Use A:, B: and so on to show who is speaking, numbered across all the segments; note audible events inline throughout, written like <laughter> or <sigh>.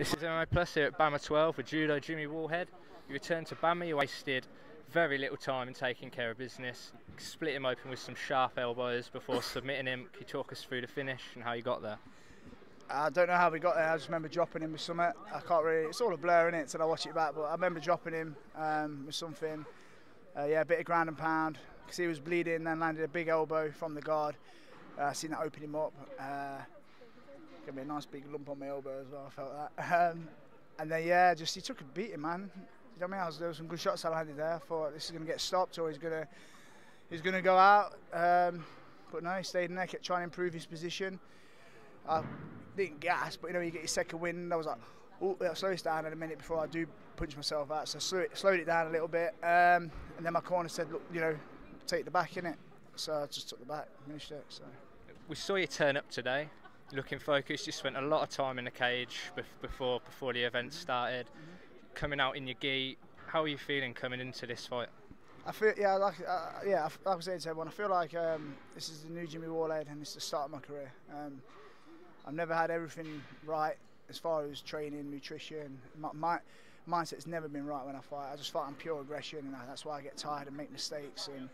A: This is MMA Plus here at BAMMA 12 with judo Jimmy Wallhead. You returned to BAMMA, you wasted very little time in taking care of business. Split him open with some sharp elbows before submitting him. Can you talk us through the finish and how you got there?
B: I don't know how we got there. I just remember dropping him with something. I can't really. It's all a blur in it until I watch it back. But I remember dropping him um, with something. Uh, yeah, a bit of ground and pound because he was bleeding. Then landed a big elbow from the guard. Uh, seen that open him up. Uh, gave me a nice big lump on my elbow as well. I felt that. Um, and then yeah, just he took a beating, man. You know what I mean? I was, there were some good shots I landed there. I thought this is going to get stopped or he's going to he's going to go out. Um, but no, he stayed in there, kept trying to improve his position. I didn't gas, but you know, you get your second wind. I was like, oh, yeah, slow this down in a minute before I do punch myself out. So slow it, slowed it down a little bit. Um, and then my corner said, look, you know, take the back in it. So I just took the back, finished it. So
A: we saw you turn up today, looking focused. You spent a lot of time in the cage before before the event started. Mm-hmm. Coming out in your gi, how are you feeling coming into this fight?
B: I feel yeah, like uh, yeah, like I was saying to everyone, I feel like um, this is the new Jimmy Wallhead and it's the start of my career. Um, I've never had everything right as far as training, nutrition. My, my mindset's never been right when I fight. I just fight on pure aggression, and that's why I get tired and make mistakes and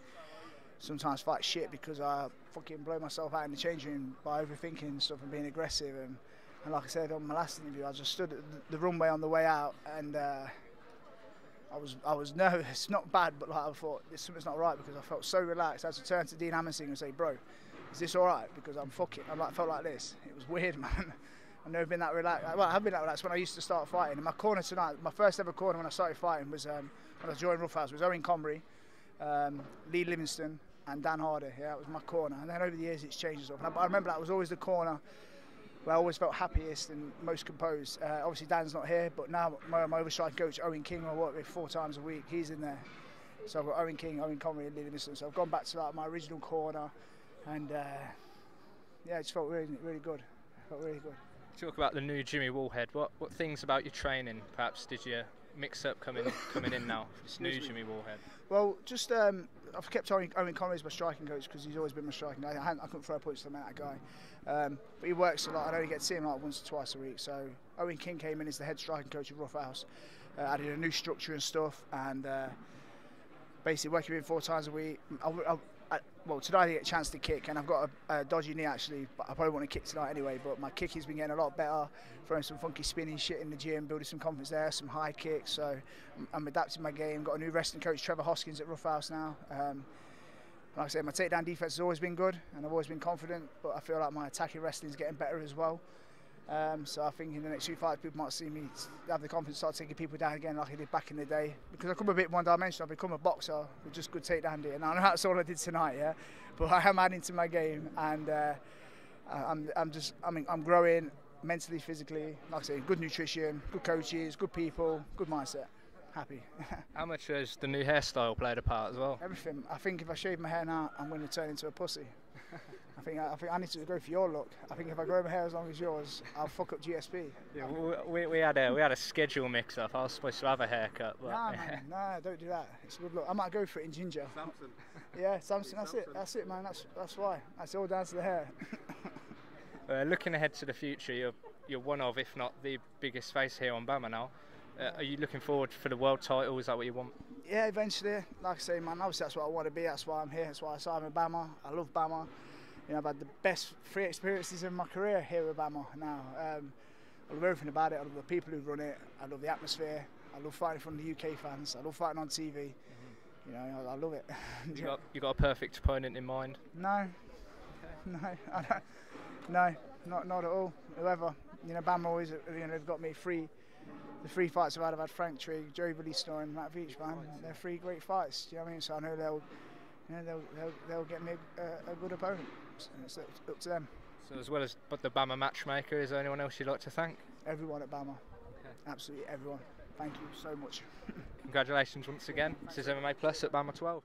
B: sometimes fight shit because I fucking blow myself out in the changing room by overthinking stuff and being aggressive. And, and like I said on my last interview, I just stood at the, runway on the way out and. Uh, I was I was <laughs> nervous, not bad, but like I thought this something's not right because I felt so relaxed. I had to turn to Dean Amasinger and say, "Bro, is this all right? Because I'm fucking, I like, felt like this. It was weird, <laughs> man. I've never been that relaxed. Well, I have been that relaxed when I used to start fighting. In my corner tonight, my first ever corner when I started fighting was um, when I joined Roughhouse was Owen Comrie, um, Lee Livingston, and Dan Hardy. Yeah, that was my corner. And then over the years, it's changed up. And I, remember that was always the corner where I always felt happiest and most composed. Uh, obviously, Dan's not here, but now my, my coach, Owen King, I work with four times a week. He's in there. So I've got Owen King, Owen Comrie, and Lee Livingston. So I've gone back to like my original corner, and. Uh, yeah, it just felt really, really good. Felt really good.
A: Talk about the new Jimmy Wallhead. What what things about your training perhaps did you mix up coming coming in now? This <laughs> new Jimmy Wallhead.
B: Well, just um, I've kept Owen, Owen Comrie as my striking coach because he's always been my striking guy. I, I couldn't throw a punch to the that guy, um, but he works a lot. I only get to see him like once or twice a week. So Owen King came in as the head striking coach of Roughhouse, uh, added a new structure and stuff, and uh, basically working with him four times a week. I, I, I, well, today I get a chance to kick, and I've got a, a, dodgy knee actually, but I probably want to kick tonight anyway. But my kick has been getting a lot better, throwing some funky spinning shit in the gym, building some confidence there, some high kicks. So I'm, I'm adapting my game. Got a new wrestling coach, Trevor Hoskins at Rough House now. Um, like I said, my takedown defense has always been good, and I've always been confident. But I feel like my attacking wrestling is getting better as well. Um, so I think in the next few fights, people might see me have the confidence to start taking people down again like I did back in the day. Because I come a bit one-dimensional. I've become a boxer with just good takedown and I know that's all I did tonight, yeah. But I am adding to my game, and uh, I'm, I'm just, I mean, I'm growing mentally, physically. Like I say, good nutrition, good coaches, good people, good mindset. Happy. <laughs>
A: How much has the new hairstyle played a part as well?
B: Everything. I think if I shave my hair now, I'm going to turn into a pussy. <laughs> I think I, think I need to go for your look. I think if I grow my hair as long as yours, I'll fuck up GSP.
A: Yeah, we, we, had a we had a schedule mix up. I was supposed to have a haircut.
B: But nah, <laughs> man, nah, don't do that. It's a good look. I might go for it in ginger.
C: Samson.
B: Yeah, Samson. That's Samson. it. That's it, man. That's that's why. That's all down to the hair. <laughs>
A: uh, looking ahead to the future, you're you're one of, if not the biggest face here on BAMMA now. Uh, are you looking forward for the world title? Is that what you want?
B: Yeah, eventually. Like I say, man, obviously that's what I want to be. That's why I'm here. That's why I signed with BAMMA. I love BAMMA you know, I've had the best free experiences of my career here at BAMMA now. Um, I love everything about it. I love the people who run it. I love the atmosphere. I love fighting from the UK fans. I love fighting on TV. Mm-hmm. You know, I, I love it. <laughs>
A: you got you got a perfect opponent in mind?
B: No, <laughs> no, I don't, no, not not at all. Whoever, you know, BAMMA always, you know, they've got me free. The three fights I've had, I've had Frank Trigg, Joe Ballista, and Matt Veach, man. They're three great fights. Do you know what I mean? So I know they'll, you know, they'll they'll, they'll get me a, a good opponent it's up to them.
A: So as well as but the BAMMA matchmaker, is there anyone else you'd like to thank?
B: Everyone at BAMMA. Okay. Absolutely everyone. Thank you so much. <laughs>
A: Congratulations once again. This is MMA Plus at BAMMA 12.